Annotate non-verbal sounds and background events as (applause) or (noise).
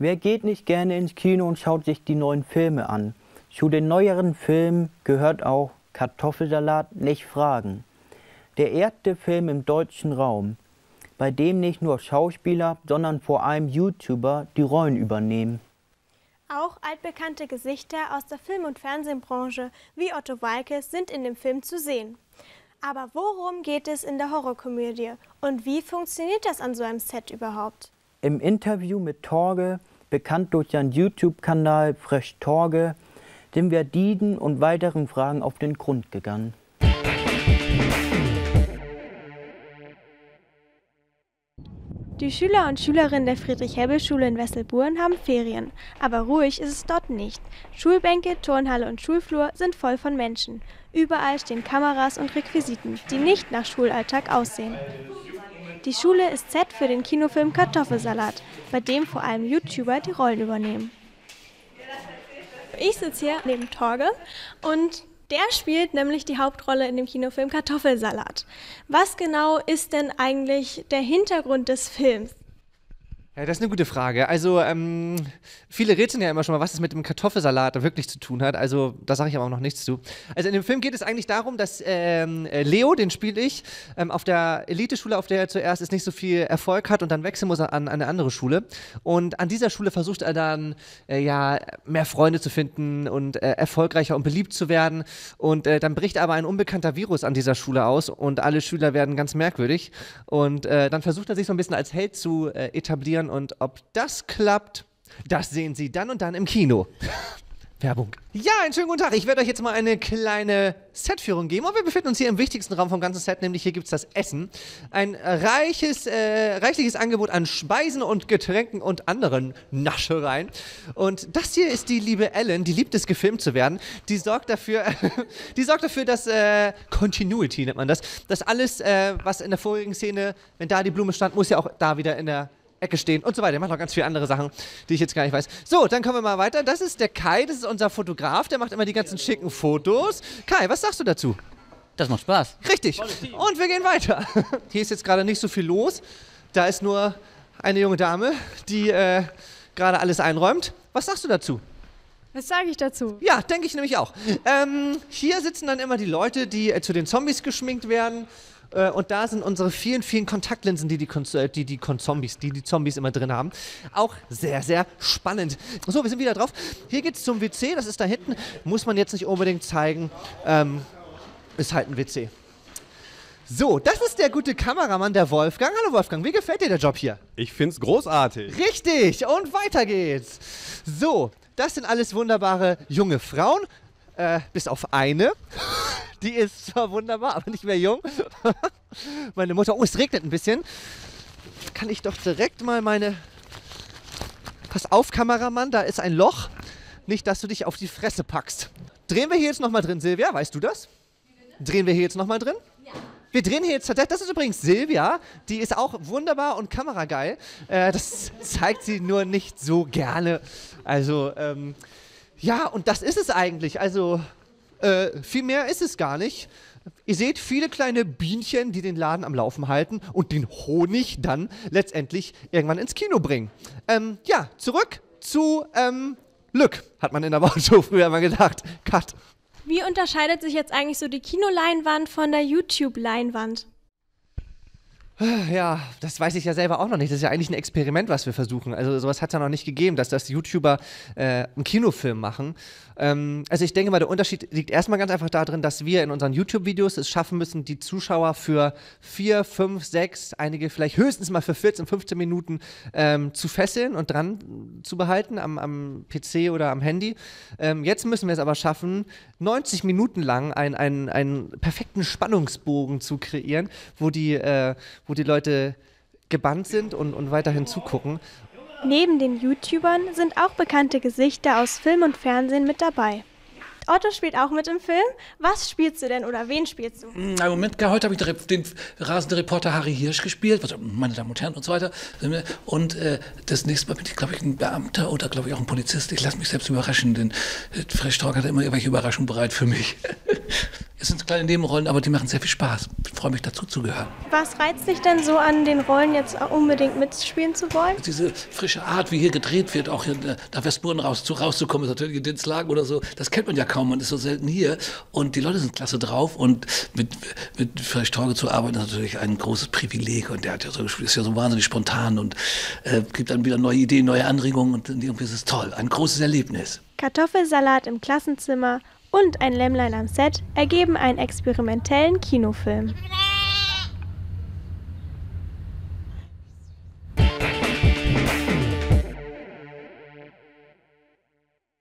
Wer geht nicht gerne ins Kino und schaut sich die neuen Filme an? Zu den neueren Filmen gehört auch Kartoffelsalat nicht fragen. Der erste Film im deutschen Raum, bei dem nicht nur Schauspieler, sondern vor allem YouTuber die Rollen übernehmen. Auch altbekannte Gesichter aus der Film- und Fernsehbranche wie Otto Walkes sind in dem Film zu sehen. Aber worum geht es in der Horrorkomödie und wie funktioniert das an so einem Set überhaupt? Im Interview mit Torge, bekannt durch seinen YouTube-Kanal Fresh Torge, sind wir diesen und weiteren Fragen auf den Grund gegangen. Die Schüler und Schülerinnen der Friedrich-Hebbel-Schule in Wesselburen haben Ferien. Aber ruhig ist es dort nicht. Schulbänke, Turnhalle und Schulflur sind voll von Menschen. Überall stehen Kameras und Requisiten, die nicht nach Schulalltag aussehen. Die Schule ist Set für den Kinofilm Kartoffelsalat, bei dem vor allem YouTuber die Rollen übernehmen. Ich sitze hier neben Torge und der spielt nämlich die Hauptrolle in dem Kinofilm Kartoffelsalat. Was genau ist denn eigentlich der Hintergrund des Films? Ja, das ist eine gute Frage. Also, ähm, viele rätseln ja immer schon mal, was es mit dem Kartoffelsalat wirklich zu tun hat. Also, da sage ich aber auch noch nichts zu. Also, in dem Film geht es eigentlich darum, dass ähm, äh, Leo, den spiele ich, ähm, auf der Eliteschule, auf der er zuerst ist, nicht so viel Erfolg hat und dann wechseln muss an, an eine andere Schule. Und an dieser Schule versucht er dann, äh, ja, mehr Freunde zu finden und äh, erfolgreicher und beliebt zu werden. Und äh, dann bricht aber ein unbekannter Virus an dieser Schule aus und alle Schüler werden ganz merkwürdig. Und äh, dann versucht er sich so ein bisschen als Held zu äh, etablieren und ob das klappt, das sehen Sie dann und dann im Kino. (laughs) Werbung. Ja, einen schönen guten Tag. Ich werde euch jetzt mal eine kleine Setführung geben. Und wir befinden uns hier im wichtigsten Raum vom ganzen Set, nämlich hier gibt es das Essen. Ein reiches, äh, reichliches Angebot an Speisen und Getränken und anderen Naschereien. Und das hier ist die liebe Ellen, die liebt es, gefilmt zu werden. Die sorgt dafür, (laughs) die sorgt dafür, dass äh, Continuity nennt man das, dass alles, äh, was in der vorigen Szene, wenn da die Blume stand, muss ja auch da wieder in der Ecke stehen und so weiter. Er macht noch ganz viele andere Sachen, die ich jetzt gar nicht weiß. So, dann kommen wir mal weiter. Das ist der Kai, das ist unser Fotograf, der macht immer die ganzen schicken Fotos. Kai, was sagst du dazu? Das macht Spaß. Richtig. Und wir gehen weiter. (laughs) Hier ist jetzt gerade nicht so viel los. Da ist nur eine junge Dame, die äh, gerade alles einräumt. Was sagst du dazu? Was sage ich dazu? Ja, denke ich nämlich auch. Ähm, hier sitzen dann immer die Leute, die äh, zu den Zombies geschminkt werden. Äh, und da sind unsere vielen, vielen Kontaktlinsen, die die, Kon äh, die, die Zombies, die die Zombies immer drin haben. Auch sehr, sehr spannend. So, wir sind wieder drauf. Hier geht es zum WC, das ist da hinten. Muss man jetzt nicht unbedingt zeigen. Ähm, ist halt ein WC. So, das ist der gute Kameramann, der Wolfgang. Hallo Wolfgang, wie gefällt dir der Job hier? Ich find's großartig. Richtig, und weiter geht's. So, das sind alles wunderbare junge Frauen, äh, bis auf eine. Die ist zwar wunderbar, aber nicht mehr jung. (laughs) meine Mutter, oh, es regnet ein bisschen. Kann ich doch direkt mal meine... Pass auf, Kameramann, da ist ein Loch. Nicht, dass du dich auf die Fresse packst. Drehen wir hier jetzt nochmal drin, Silvia? Weißt du das? Drehen wir hier jetzt nochmal drin? Ja. Wir drehen hier jetzt, das ist übrigens Silvia, die ist auch wunderbar und kamerageil. Äh, das zeigt sie nur nicht so gerne. Also, ähm, ja, und das ist es eigentlich. Also, äh, viel mehr ist es gar nicht. Ihr seht viele kleine Bienchen, die den Laden am Laufen halten und den Honig dann letztendlich irgendwann ins Kino bringen. Ähm, ja, zurück zu ähm, Lück, hat man in der (laughs) Wochenshow früher mal gedacht. Cut. Wie unterscheidet sich jetzt eigentlich so die Kinoleinwand von der YouTube-Leinwand? Ja, das weiß ich ja selber auch noch nicht. Das ist ja eigentlich ein Experiment, was wir versuchen. Also sowas hat es ja noch nicht gegeben, dass das YouTuber äh, einen Kinofilm machen. Ähm, also ich denke mal, der Unterschied liegt erstmal ganz einfach darin, dass wir in unseren YouTube-Videos es schaffen müssen, die Zuschauer für vier, fünf, sechs, einige vielleicht höchstens mal für 14, 15 Minuten ähm, zu fesseln und dran zu behalten am, am PC oder am Handy. Ähm, jetzt müssen wir es aber schaffen, 90 Minuten lang einen, einen, einen perfekten Spannungsbogen zu kreieren, wo die äh, wo die Leute gebannt sind und, und weiterhin zugucken. Neben den YouTubern sind auch bekannte Gesichter aus Film und Fernsehen mit dabei. Otto spielt auch mit im Film. Was spielst du denn oder wen spielst du? Hm, Im Moment, heute habe ich den rasenden Reporter Harry Hirsch gespielt, also meine Damen und Herren und so weiter. Und äh, das nächste Mal bin ich, glaube ich, ein Beamter oder, glaube ich, auch ein Polizist. Ich lasse mich selbst überraschen, denn äh, Fresh Talk hat immer irgendwelche Überraschungen bereit für mich. (laughs) Es sind kleine Nebenrollen, aber die machen sehr viel Spaß. Ich freue mich dazu zu gehören. Was reizt dich denn so an den Rollen jetzt unbedingt mitspielen zu wollen? Diese frische Art, wie hier gedreht wird, auch hier nach Westburgen raus, zu, rauszukommen, ist natürlich in Dinslagen oder so, das kennt man ja kaum, man ist so selten hier. Und die Leute sind klasse drauf und mit, mit Frisch Torge zu arbeiten ist natürlich ein großes Privileg und der hat ja so gespielt, ist ja so wahnsinnig spontan und äh, gibt dann wieder neue Ideen, neue Anregungen und irgendwie ist es toll. Ein großes Erlebnis. Kartoffelsalat im Klassenzimmer und ein Lämmlein am Set ergeben einen experimentellen Kinofilm.